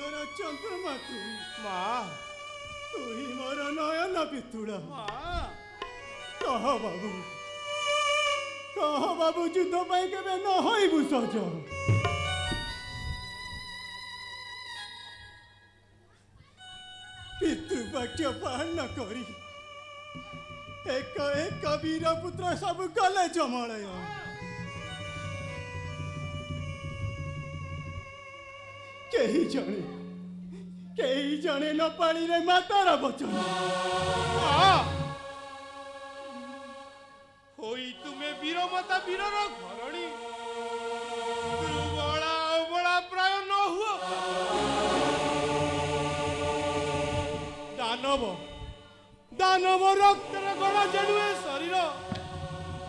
ତୋର ଚନ୍ଦ୍ରମା ତୁଇ ମା ତୁଇ ମୋର ନୟନ ପିତୁଳ କହ ବାବୁ କହ ବାବୁ ଯୁଦ୍ଧ ପାଇଁ କେବେ ନ ହୋଇବୁ ସଜ ପିତୃବାକ୍ୟ ପାଳନ କରି ଏକ ଏକ ବୀର ପୁତ୍ର ସବୁ ଗଲେ ଜମାଳୟ কেহি জানে কেহি জানে ন পাড়িলে মাতার বচন হই তুমি বীরমাতা বীরর ঘরণী দুর্বলা অবলা প্রায় ন হুও দানব দানব রক্তের গড়া জেনুয়ে শরীর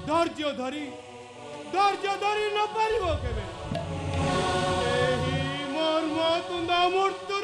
ধৈর্য ধরি ধৈর্য ধরি ন পারিব কেবে Santo da Morte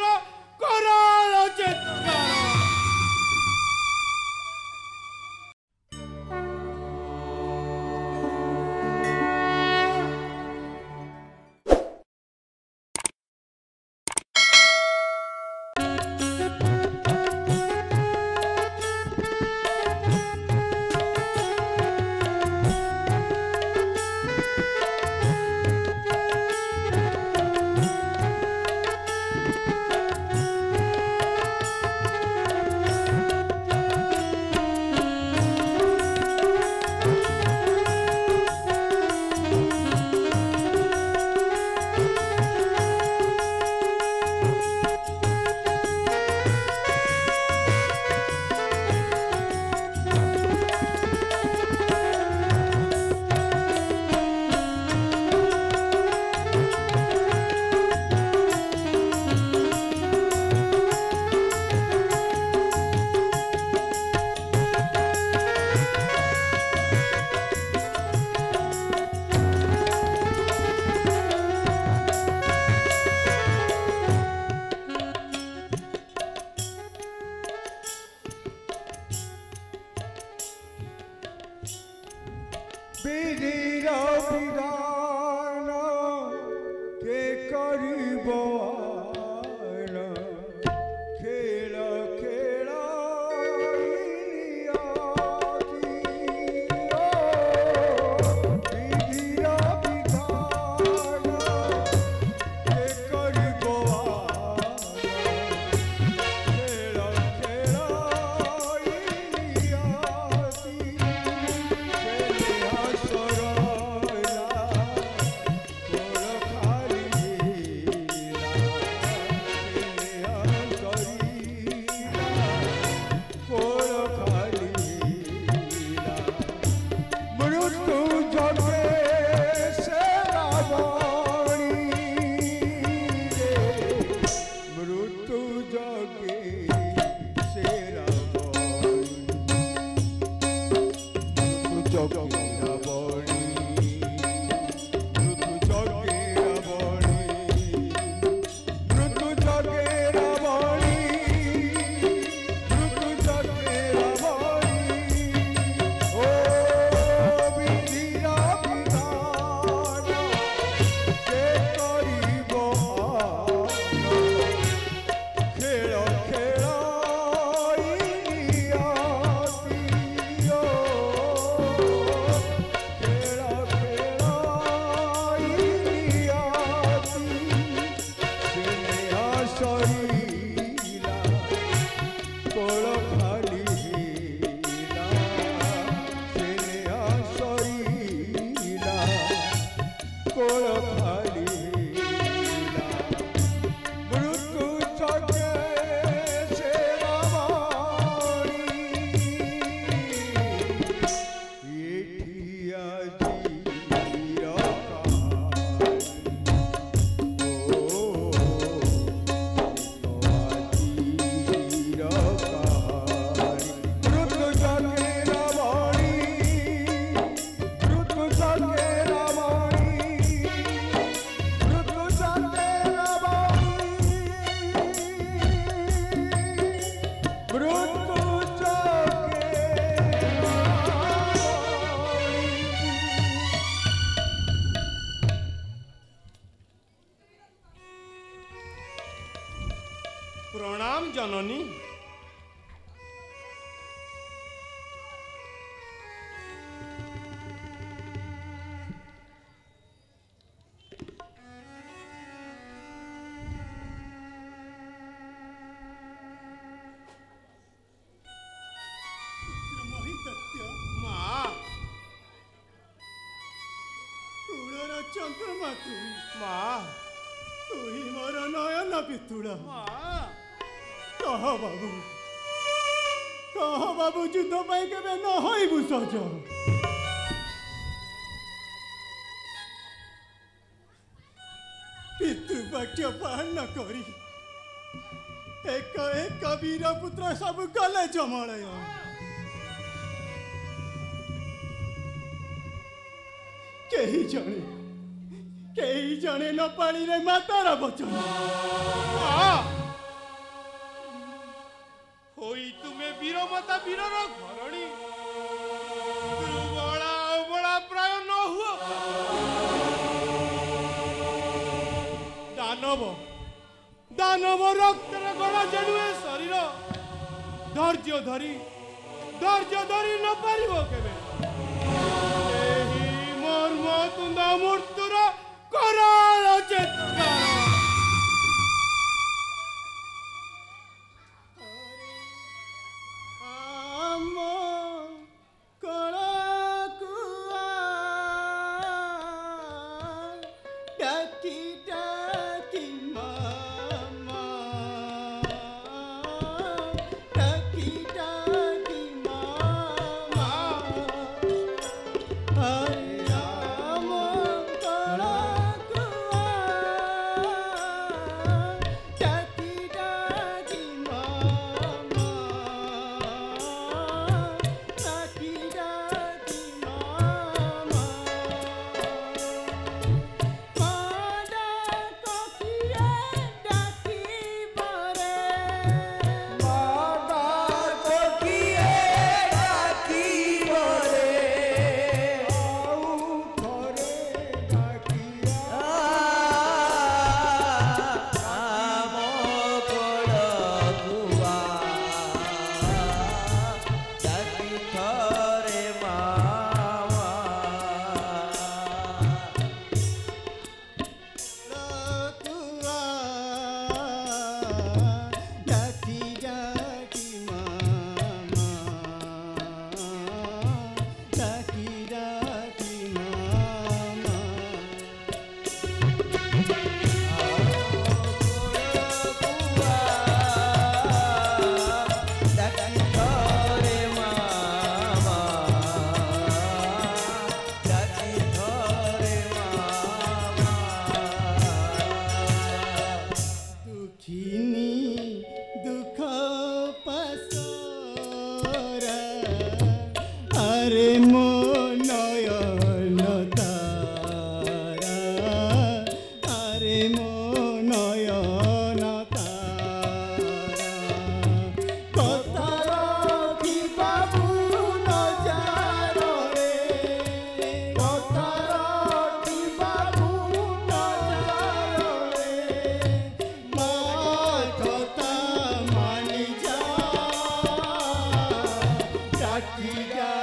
माँ तू ही माँ तू ही मारा नयन पितुड़ा माँ कहा बाबू कहा बाबू युद्ध पाई केवे न होइबु सज पितृ वाक्य पालन करी एक एक वीर पुत्र सब गले जमालय कही जाने କେହି ଜଣେ ନ ପାଳିଲେ ମା ତାର ବଚନ ହୋଇ ତୁମେ ବୀରମାତା ବୀରର ଘରଣୀ ଦାନବ ରକ୍ତରେ ଗଣା ଜାଣୁଏ ଶରୀର ଧୈର୍ଯ୍ୟ ଧରି ଧୈର୍ଯ୍ୟ ଧରି ନ ପାରିବ କେବେ ମର୍ମ ତୁନ୍ଦ ମୃତ୍ୟୁର করা উচিত अरे मोरा I Sakya.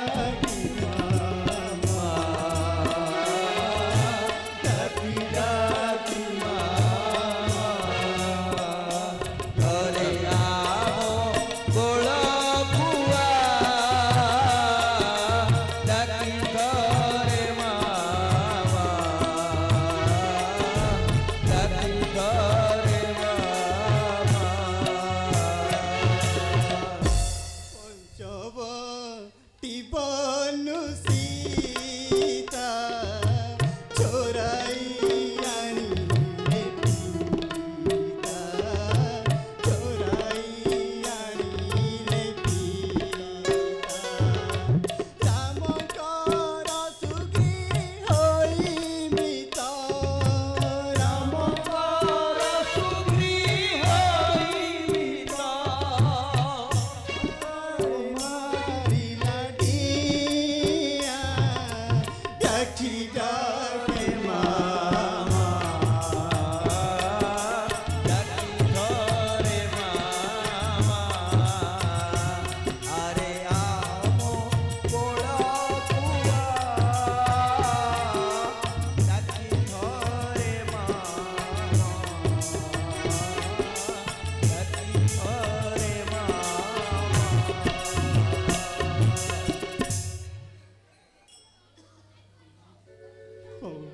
પમ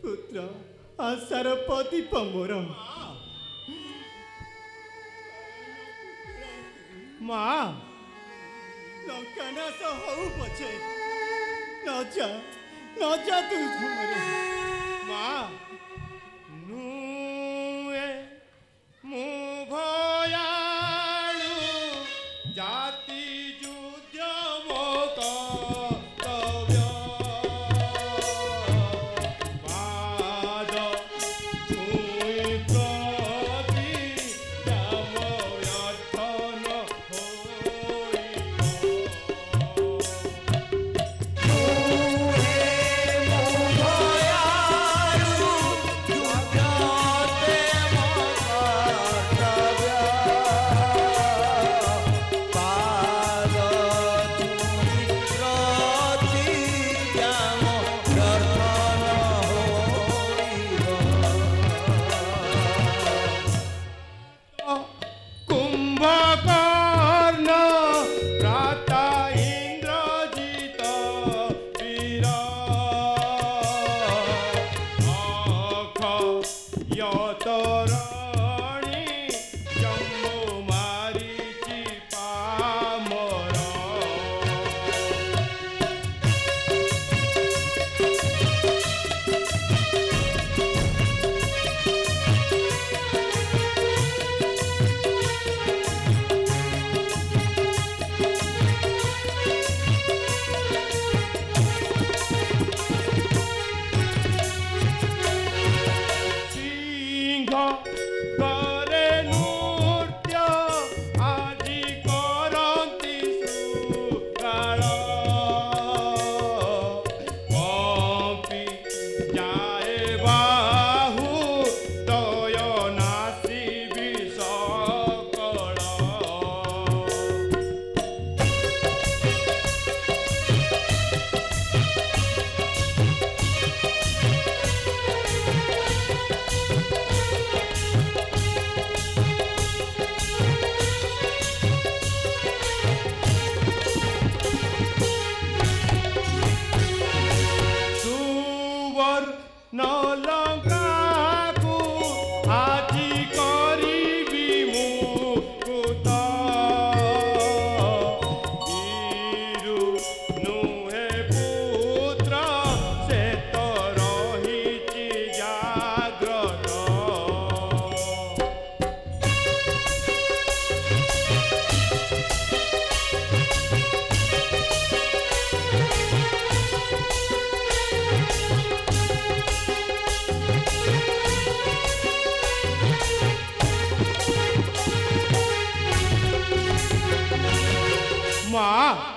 પુત્ર આ સરપતિ પમોર મા લંકાનાશ હોઉ પછે ન જા ન જા તું મા 마.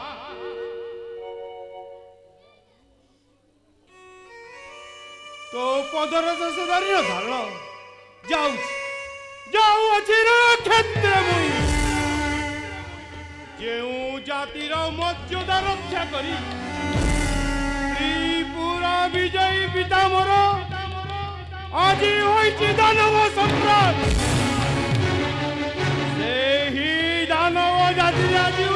તો પધરો તો સુધારી નો જાઉં જાઉં અચીરા ક્ષેત્ર મુઈ જેઉં જાતિર મર્યાદા રક્ષા કરી ત્રિપુરા વિજય પિતામર আজি হয়েছি দানব সম্রাট সেই দানব জাতির আজি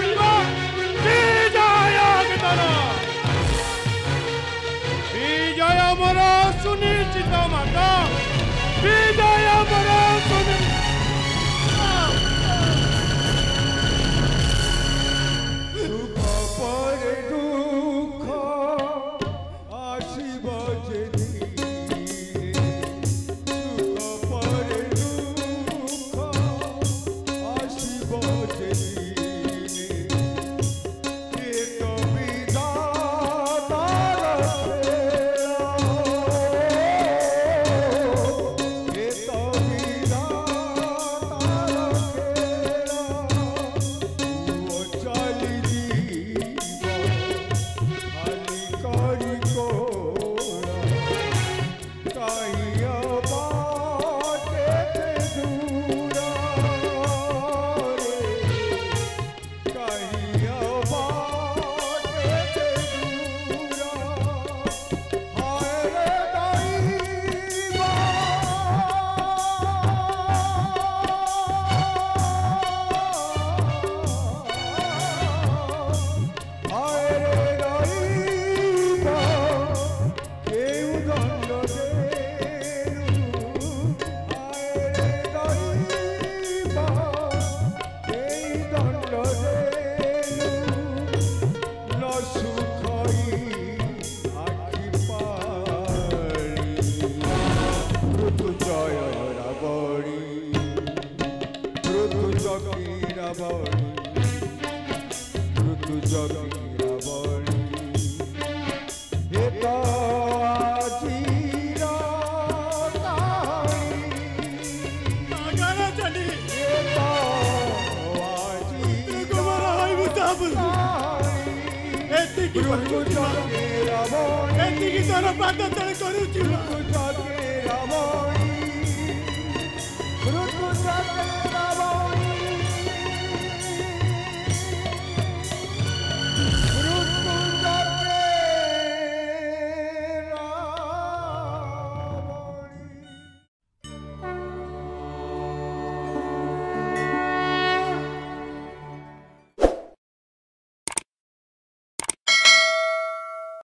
ଏତିକି ତୋର ପାଦ ତଳେ କରୁଛି ଋତୁ ଜଗେ ରମଣୀ ଋତୁ ଜଗେ